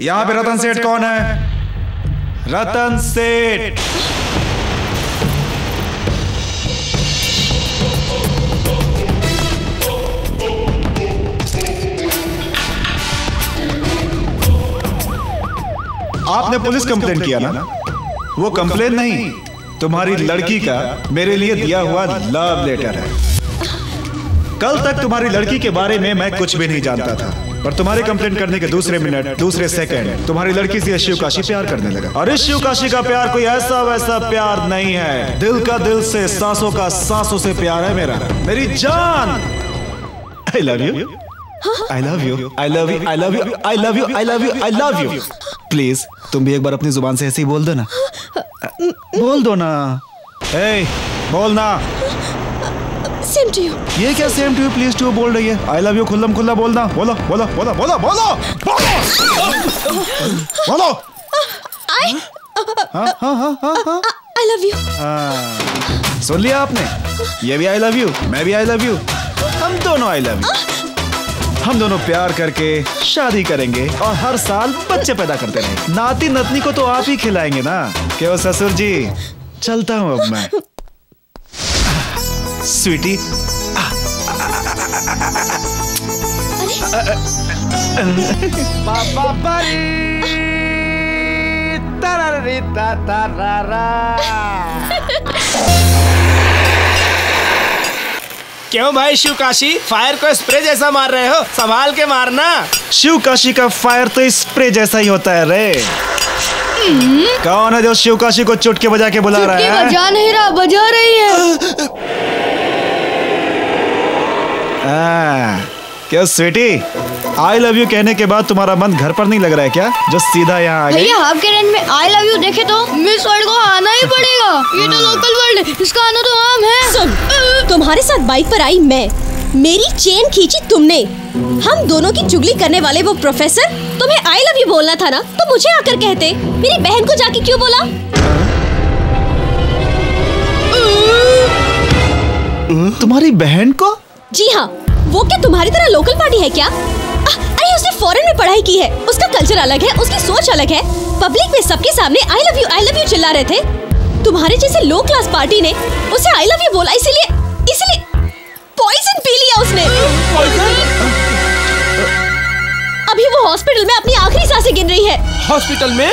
यहाँ पे रतन सेठ कौन है? रतन सेठ। आपने पुलिस कंप्लेन किया ना? वो कंप्लेन नहीं तुम्हारी लड़की का मेरे लिए दिया हुआ लव लेटर है। कल तक तुम्हारी लड़की के बारे में मैं कुछ भी नहीं जानता था। पर तुम्हारे कंप्लेन करने के दूसरे मिनट दूसरे सेकंड तुम्हारी लड़की से शिव काशी प्यार करने लगा। और इस शिव काशी का प्यार कोई ऐसा वैसा प्यार नहीं है। दिल का दिल से, सांसों का सांसों से प्यार है मेरा। मेरी जान! I love you I love you I love you I love you I love you I love you I love you please तुम भी एक बार अपनी ज़ुबान से ऐसे ही बोल दो ना। बोल दो ना। बोलना। सेम टू यू ये क्या same to you please too बोल रही है। आई लव यू खुल्लम खुल्ला बोलना। बोलो बोलो बोलो बोलो बोलो! बोलो! बोलो! आई हाँ हाँ हाँ हाँ हाँ। आई लव यू। सुन लिया आपने? ये भी आई लव यू मैं भी आई लव यू हम दोनों आई लव यू हम दोनों प्यार करके शादी करेंगे और हर साल बच्चे पैदा करते रहेंगे। नाती नतनी को तो आप ही खिलाएँगे ना। क्यों ससुर जी? चलता हूँ अब मैं। स्वीटी। पापा परी तारा क्यों भाई शिव काशी? फायर को स्प्रे जैसा मार रहे हो? संभाल के मारना। शिव काशी का फायर तो स्प्रे जैसा ही होता है रे। कौन है जो शिव काशी को चुटके बजा के बुला रहा है? बजा नहीं रहा बजा रही है। हाँ, क्या स्वीटी? आई लव यू कहने के बाद तुम्हारा मन घर पर नहीं लग रहा है क्या? जो सीधा यहाँ आ गई भैया आपके रेंज में आई लव यू देखे तो मिस वर्ल्ड को आना ही पड़ेगा। ये तो लोकल वर्ल्ड है इसका आना तो आम है। सुन तुम्हारे साथ बाइक पर आई मैं। मेरी चेन खींची तुमने। हम दोनों की चुगली करने वाले वो प्रोफेसर तुम्हें आई लव यू बोलना था ना? तो मुझे आकर कहते मेरी बहन को जाके क्यों बोला? तुम्हारी बहन को? जी हाँ वो क्या तुम्हारी तरह लोकल पार्टी है क्या? आ, अरे उसने फॉरेन में पढ़ाई की है। उसका कल्चर अलग है उसकी सोच अलग है। पब्लिक में सबके सामने I love you I love you चिल्ला रहे थे। तुम्हारे जैसे लो क्लास पार्टी ने उसे आई लव यू बोला इसीलिए इसलिए पॉइजन पी लिया उसने। अभी वो हॉस्पिटल में अपनी आखिरी साँसें गिन रही है। हॉस्पिटल में?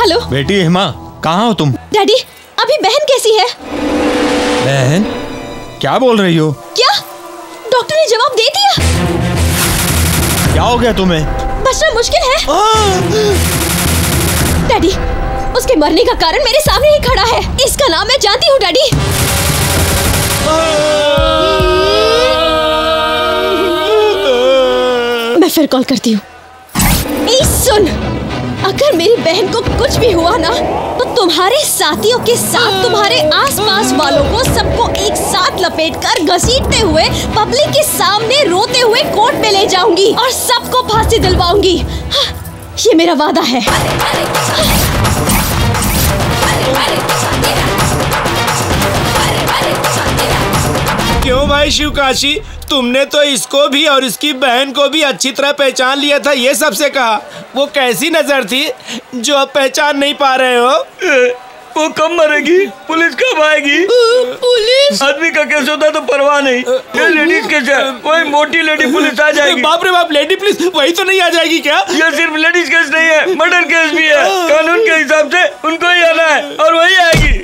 हेलो बेटी हिमा कहाँ हो तुम? डैडी अभी बहन कैसी है? बहन क्या बोल रही हो? क्या? डॉक्टर ने जवाब दे दिया। क्या हो गया तुम्हें? बचना मुश्किल है। डैडी उसके मरने का कारण मेरे सामने ही खड़ा है। इसका नाम मैं जानती हूँ डैडी। मैं फिर कॉल करती हूँ। सुन। अगर मेरी बहन को कुछ भी हुआ ना तो तुम्हारे साथियों के साथ तुम्हारे आसपास वालों को सबको एक साथ लपेटकर घसीटते हुए पब्लिक के सामने रोते हुए कोर्ट में ले जाऊँगी और सबको फांसी दिलवाऊँगी। हाँ, ये मेरा वादा है। क्यों भाई शिव काशी तुमने तो इसको भी और इसकी बहन को भी अच्छी तरह पहचान लिया था ये सबसे कहा वो कैसी नज़र थी जो अब पहचान नहीं पा रहे हो वो कब मरेगी पुलिस कब आएगी पुलिस आदमी का केस होता तो परवाह नहीं ये लेडीज़ केस है कोई मोटी लेडी पुलिस आ जाएगी बाप रे बाप लेडी प्लीज़ वही तो नहीं आ जाएगी क्या ये सिर्फ़ लेडीज़ केस नहीं है मर्डर केस भी है कानून के हिसाब से उनको ही आना है और वही आएगी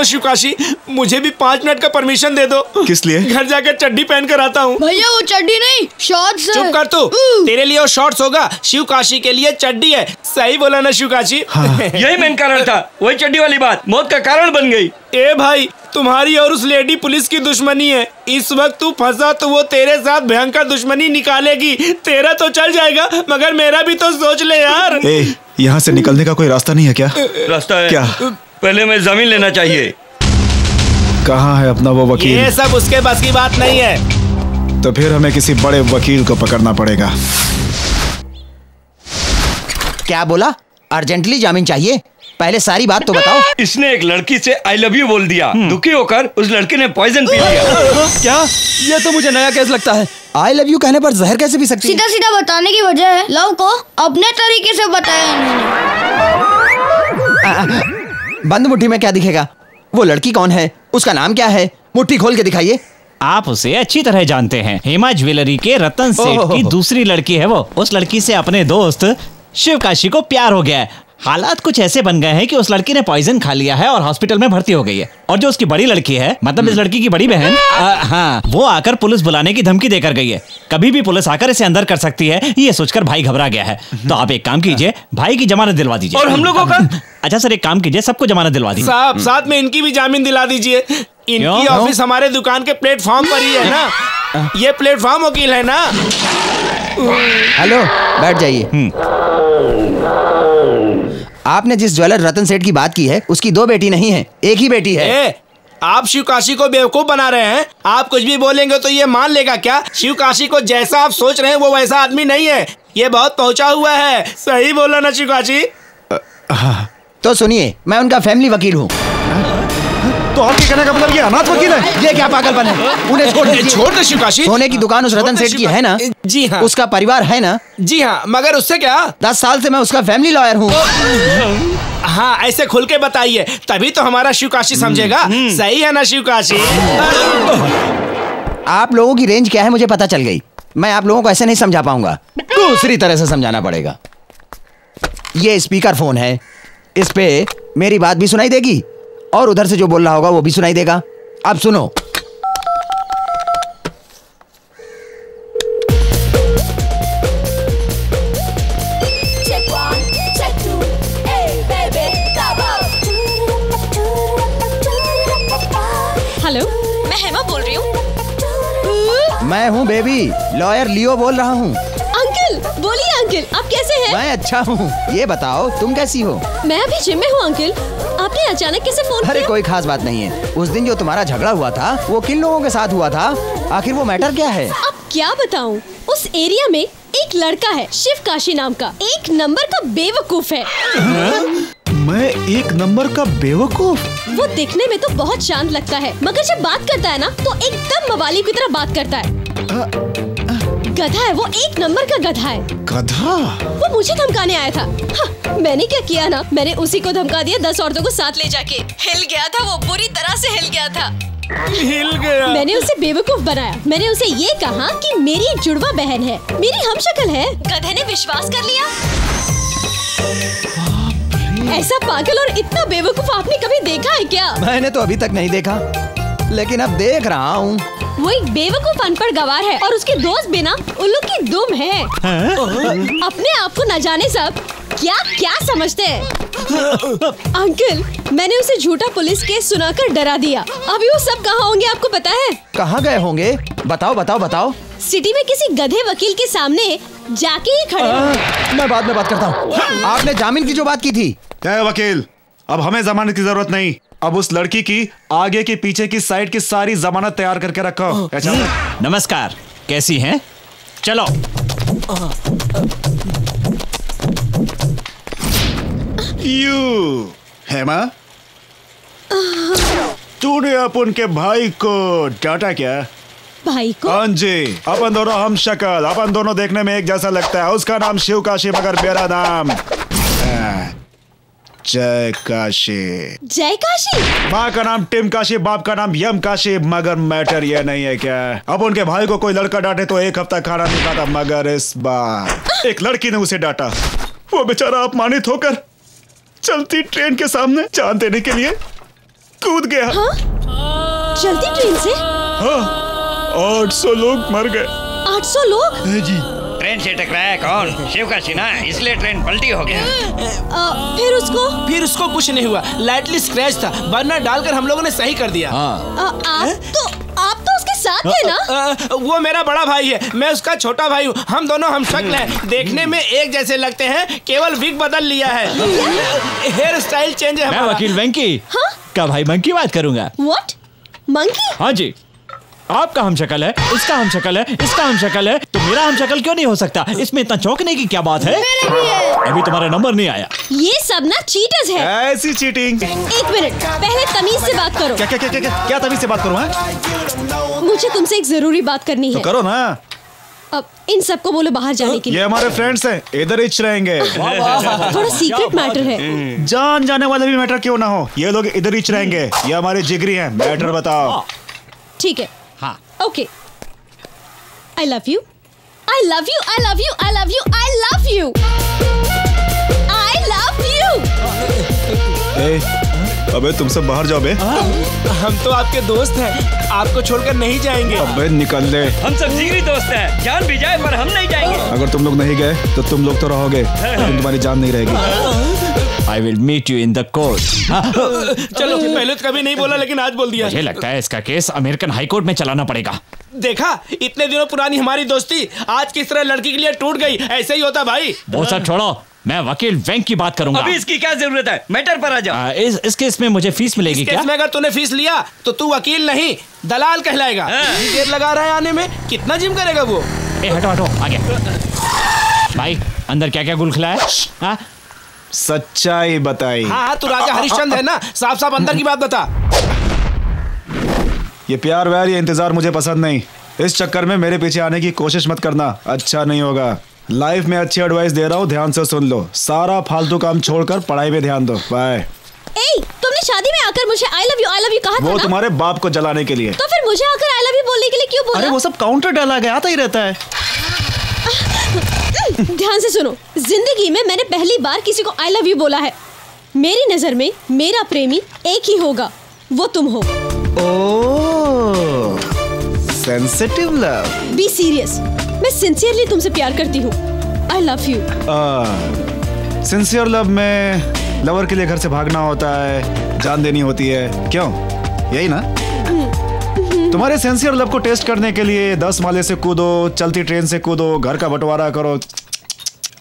सुनो शिव काशी मुझे भी पाँच मिनट का परमिशन दे दो। किस लिए? घर जाकर चड्डी पहन कर आता हूँ। भैया वो चड्डी नहीं शॉर्ट्स चुप कर तू। तेरे लिए वो शॉर्ट्स होगा। शिव काशी के लिए चड्डी है। सही बोला ना शिव काशी यही मेन कारण था। वही चड्डी वाली बात। मौत का कारण बन गई। ए भाई तुम्हारी और उस लेडी पुलिस की दुश्मनी है। इस वक्त तू फंसा तो वो तेरे साथ भयंकर दुश्मनी निकालेगी। तेरा तो चल जाएगा मगर मेरा भी तो सोच ले यार। ए यहाँ से निकलने का कोई रास्ता नहीं है क्या? रास्ता है। क्या? पहले मैं ज़मीन लेना चाहिए। कहाँ है अपना वो वकील? ये सब उसके बस की बात नहीं है। तो फिर हमें किसी बड़े वकील को पकड़ना पड़ेगा। क्या बोला? अर्जेंटली ज़मीन चाहिए? पहले सारी बात तो बताओ। इसने एक लड़की से आई लव यू बोल दिया। दुखी होकर उस लड़के ने पॉइजन पी लिया। क्या? ये तो मुझे नया केस लगता है। आई लव यू कहने पर जहर कैसे पी सकती सीधा सीधा बताने की वजह है। लव को अपने तरीके से बताया इन्होंने बंद मुट्ठी में क्या दिखेगा? वो लड़की कौन है? उसका नाम क्या है? मुट्ठी खोल के दिखाइए। आप उसे अच्छी तरह जानते हैं। हेमा ज्वेलरी के रतन सेठ की दूसरी लड़की है वो। उस लड़की से अपने दोस्त शिव काशी को प्यार हो गया है। हालात कुछ ऐसे बन गए हैं कि उस लड़की ने पॉइजन खा लिया है और हॉस्पिटल में भर्ती हो गई है। और जो उसकी बड़ी लड़की है मतलब इस लड़की की बड़ी बहन हाँ वो आकर पुलिस बुलाने की धमकी देकर गई है। कभी भी पुलिस आकर इसे अंदर कर सकती है ये सोचकर भाई घबरा गया है। तो आप एक काम कीजिए भाई की जमानत दिलवा दीजिए। और हम लोगों का? अच्छा सर एक काम कीजिए सबको जमानत दिलवा दीजिए। साहब साथ में इनकी भी जामीन दिला दीजिए। इनकी ऑफ़िस हमारे दुकान के प्लेटफॉर्म पर ही है ना। ये प्लेटफॉर्म वकील है ना। हेलो बैठ जाइए। आपने जिस ज्वेलर रतन सेठ की बात की है उसकी दो बेटी नहीं है एक ही बेटी है। ए, आप शिव काशी को बेवकूफ़ बना रहे हैं। आप कुछ भी बोलेंगे तो ये मान लेगा क्या? शिव काशी को जैसा आप सोच रहे हैं वो वैसा आदमी नहीं है। ये बहुत पहुँचा हुआ है। सही बोला ना शिव काशी? तो सुनिए मैं उनका फैमिली वकील हूँ। तो आपके कहने का मतलब ये अनाथ वकील है? ये क्या पागलपन है? उन्हें छोड़ दीजिए। छोड़ दे शिव काशी सोने की दुकान उस रतन सेठ की है ना? जी हाँ। उसका परिवार है ना? जी हाँ मगर उससे क्या? दस साल से मैं उसका फैमिली लॉयर हूँ। हाँ ऐसे खुल के बताइए तभी तो हमारा शिव काशी समझेगा। सही है ना शिव काशी आप लोगों की रेंज क्या है मुझे पता चल गई। मैं आप लोगों को ऐसे नहीं समझा पाऊँगा। दूसरी तरह से समझाना पड़ेगा। ये स्पीकर फ़ोन है। इस पे मेरी बात भी सुनाई देगी? और उधर से जो बोल रहा होगा वो भी सुनाई देगा। अब सुनो। हेलो मैं हेमा बोल रही हूँ। मैं हूँ बेबी लॉयर लियो बोल रहा हूँ। अंकल बोलिए अंकल आप कैसे हैं? मैं अच्छा हूँ ये बताओ तुम कैसी हो? मैं अभी जिम में हूँ अंकल। आपने अचानक कैसे फ़ोन अरे कोई खास बात नहीं है। उस दिन जो तुम्हारा झगड़ा हुआ था वो किन लोगों के साथ हुआ था? आखिर वो मैटर क्या है? अब क्या बताऊँ? उस एरिया में एक लड़का है शिव काशी नाम का। एक नंबर का बेवकूफ़ है। मैं एक नंबर का बेवकूफ़? वो दिखने में तो बहुत शांत लगता है मगर जब बात करता है ना तो एकदम मवाली की तरह बात करता है। गधा है वो एक नंबर का गधा है। गधा? वो मुझे धमकाने आया था। हाँ, मैंने क्या किया ना? मैंने उसी को धमका दिया दस औरतों को साथ ले जाके। हिल गया था वो बुरी तरह से हिल गया था। हिल गया। मैंने उसे बेवकूफ़ बनाया। मैंने उसे ये कहा कि मेरी जुड़वा बहन है मेरी हम शक्ल है। गधे ने विश्वास कर लिया। ऐसा पागल और इतना बेवकूफ़ आपने कभी देखा है क्या? मैंने तो अभी तक नहीं देखा लेकिन अब देख रहा हूँ। वो एक बेवकूफ़ अनपढ़ गवार है और उसके दोस्त बिना उल्लू की दुम है। अपने आप को न जाने सब क्या क्या समझते हैं? अंकल मैंने उसे झूठा पुलिस केस सुनाकर डरा दिया। अभी वो सब कहाँ होंगे आपको पता है? कहाँ गए होंगे? बताओ बताओ बताओ। सिटी में किसी गधे वकील के सामने जाके ही खड़े होंगे। मैं बाद में बात करता हूँ। आपने जामीन की जो बात की थी। वकील अब हमें जमानत की ज़रूरत नहीं। अब उस लड़की की आगे की पीछे की साइड की सारी जमानत तैयार करके रखो। नमस्कार। कैसी हैं? चलो। यू। हेमा? तूने अपन के भाई को डांटा क्या? भाई को? हाँ जी। अपन दोनों हम शक्ल। अपन दोनों देखने में एक जैसा लगता है। उसका नाम शिव काशी मगर मेरा नाम आ, जय काशी जय काशी माँ का नाम टिम काशी बाप का नाम यम काशी मगर मैटर ये नहीं है क्या? अब उनके भाई को कोई लड़का डांटे तो एक हफ़्ता खाना नहीं खाता मगर इस बार एक लड़की ने उसे डांटा। वो बेचारा अपमानित होकर चलती ट्रेन के सामने जान देने के लिए कूद गया। चलती ट्रेन से? हाँ आठ सौ लोग मर गए। 800 लोग? ट्रेन से टकराया कौन? शिव का सीना इसलिए ट्रेन पलटी हो गया। अ, फिर उसको? फिर उसको कुछ नहीं हुआ। लाइटली स्क्रैच था। बर्नर डालकर हम लोगों ने सही कर दिया। अ, आप तो आप तो उसके साथ थे ना? अ, वो मेरा बड़ा भाई है। मैं उसका छोटा भाई हूँ। हम दोनों हम शक्ल हैं। देखने में एक जैसे लगते हैं केवल विग बदल लिया है। हेयर स्टाइल चेंज है मैं वकील वेंकी हाँ? का भाई मंकी बात करूँगा। What monkey? हाँ जी। आपका हम शक्ल है इसका हम शक्ल है इसका हम शक्ल है। तो मेरा हम शक्ल क्यों नहीं हो सकता? इसमें इतना चौंकने की क्या बात है? है। अभी तुम्हारा नंबर नहीं आया। ये सब ना चीटर्स है। ऐसी चीटिंग एक मिनट पहले तमीज से बात करो। क्या क्या क्या क्या क्या, क्या तभी से बात करूँ? मुझे तुमसे एक ज़रूरी बात करनी तो है। करो ना। अब इन सबको बोलो बाहर जाने के लिए। ये हमारे फ्रेंड्स हैं इधर इच रहेंगे। थोड़ा सीक्रेट मैटर है। जान जाने वाले भी मैटर क्यों ना हो? ये लोग इधर इच रहेंगे। ये हमारे जिगरी हैं। मैटर बताओ। ठीक है। हाँ okay I love you I love you I love you I love you I love you I love you ए, अबे तुम सब बाहर जाओ बे। हम तो आपके दोस्त हैं। आपको छोड़कर नहीं जाएँगे। अबे निकल ले। हम सब जिगरी दोस्त हैं। जान भी जाए पर हम नहीं जाएँगे। अगर तुम लोग नहीं गए तो तुम लोग तो रहोगे लेकिन तुम्हारी जान नहीं रहेगी। I will meet you in the court चलो पहले तो कभी नहीं बोला लेकिन आज बोल दिया। मुझे लगता है इसका केस अमेरिकन हाई कोर्ट में चलाना पड़ेगा। देखा इतने दिनों पुरानी हमारी दोस्ती आज किस तरह लड़की के लिए टूट गई ऐसे ही होता भाई। वो सब छोड़ो मैं वकील बैंक की बात करूँगा। अभी इसकी क्या ज़रूरत है? मैटर पर आ जाओ। इस इस केस में मुझे फ़ीस मिलेगी क्या? केस में अगर तूने फ़ीस लिया तो तू वकील नहीं दलाल कहलाएगा। हाँ। देर लगा रहा है आने में कितना जिम करेगा वो? ए हटो हटो आगे। भाई अंदर क्या क्या गुल खिलाया हाँ? सच्चाई बताई। हाँ हाँ तू राजा हरिश्चंद्र है ना? साफ़ साफ़ अंदर की बात बता। ये प्यार व्यार ये इंतज़ार मुझे पसंद नहीं। इस चक्कर में मेरे पीछे आने की कोशिश मत करना। अच्छा नहीं होगा। लाइफ में अच्छी एडवाइस दे रहा हूँ ध्यान से सुन लो। सारा फालतू काम छोड़कर पढ़ाई पे ध्यान दो। बाय तुमने शादी में आकर मुझे I love you I love you कहा था वो ना? तुम्हारे बाप को जलाने के लिए। तो फिर मुझे आकर आई लव यू बोलने के लिए क्यों बोला? अरे वो सब काउंटर डाला गया आता ही रहता है। ध्यान से सुनो ज़िंदगी में मैंने पहली बार किसी को आई लव यू बोला है। मेरी नज़र में मेरा प्रेमी एक ही होगा वो तुम हो। सेंसिटिव लव बी सीरियस मैं सिंसियरली तुमसे प्यार करती हूँ। I love you sincere love में लवर के लिए घर से भागना होता है जान देनी होती है। क्यों? यही ना? तुम्हारे सिंसियर लव को टेस्ट करने के लिए दस माले से कूदो चलती ट्रेन से कूदो घर का बंटवारा करो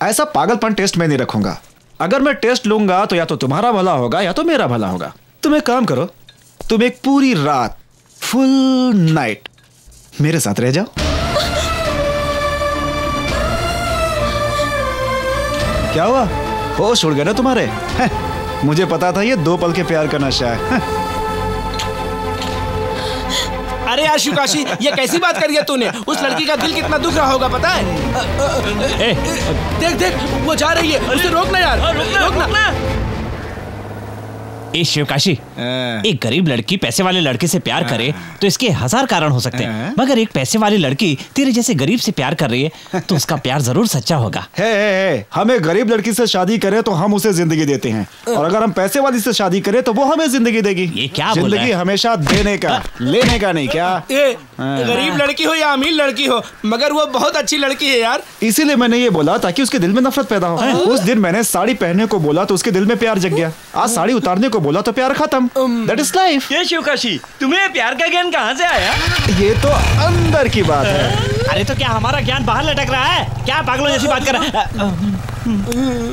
ऐसा पागलपन टेस्ट में नहीं रखूँगा। अगर मैं टेस्ट लूँगा तो या तो तुम्हारा भला होगा या तो मेरा भला होगा। तुम एक काम करो, तुम एक पूरी रात फुल नाइट मेरे साथ रह जाओ। क्या हुआ? होश उड़ गए ना तुम्हारे? मुझे पता था ये दो पल के प्यार का नशा हैं। अरे यार शिवकाशी ये कैसी बात करी है तूने? उस लड़की का दिल कितना दुख रहा होगा पता है? देख देख वो जा रही है। उसे रोकना यार। रोकना। ए शिवकाशी हाँ। एक गरीब लड़की पैसे वाले लड़के से प्यार करे तो इसके हज़ार कारण हो सकते हाँ। हैं। मगर एक पैसे वाली लड़की तेरे जैसे गरीब से प्यार कर रही है तो उसका प्यार ज़रूर सच्चा होगा। है, है, है हमें गरीब लड़की से शादी करें तो हम उसे ज़िंदगी देते हैं। और अगर हम पैसे वाली से शादी करें तो वो हमें ज़िंदगी देगी। ये क्या ज़िंदगी हमेशा देने का लेने का नहीं क्या? गरीब लड़की हो या अमीर लड़की हो मगर वो बहुत अच्छी लड़की है यार। इसीलिए मैंने ये बोला ताकि उसके दिल में नफरत पैदा हो। उस दिन मैंने साड़ी पहनने को बोला तो उसके दिल में प्यार जग गया। आज साड़ी उतारने को बोला तो प्यार खत्म। दैट इज़ लाइफ ये शिवकाशी तुम्हें प्यार का ज्ञान कहाँ से आया? ये तो अंदर की बात है। अरे तो क्या हमारा ज्ञान बाहर लटक रहा है? क्या पागलों जैसी बात कर रहा है?